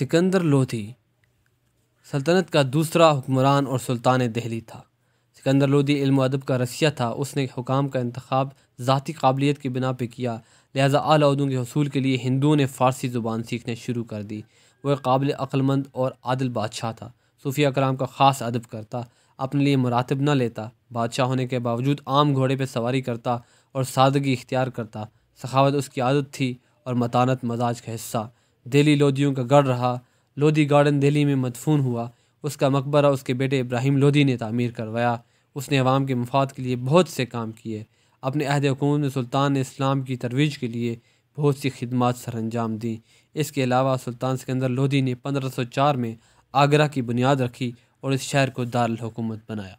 सिकंदर लोधी, सल्तनत का दूसरा हुक्मरान और सुल्तान दहली था। सिकंदर लोधी इल्म अदब का रसिया था। उसने हुकाम का इंतखब ज़ाती काबिलियत की बिना पर किया। लिहाजा अहदों के हसूल के लिए हिंदुओं ने फ़ारसी ज़ुबान सीखने शुरू कर दी। वह काबिल अक्लमंद और आदिल बादशाह था। सूफिया कराम का ख़ास अदब करता, अपने लिए मुरातब न लेता। बादशाह होने के बावजूद आम घोड़े पर सवारी करता और सादगी इख्तियार करता। सखावत उसकी आदत थी और मतानत मजाज का हिस्सा। दिल्ली लोधियों का गढ़ रहा। लोधी गार्डन दिल्ली में मदफून हुआ। उसका मकबरा उसके बेटे इब्राहिम लोधी ने तामीर करवाया। उसने अवाम के मफाद के लिए बहुत से काम किए। अपने अहद हुकूमत में सुल्तान ने इस्लाम की तरवीज के लिए बहुत सी खदमात सर अंजाम दी। इसके अलावा सुल्तान सिकंदर लोधी ने पंद्रह सौ चार में आगरा की बुनियाद रखी और इस शहर को दारकूमत बनाया।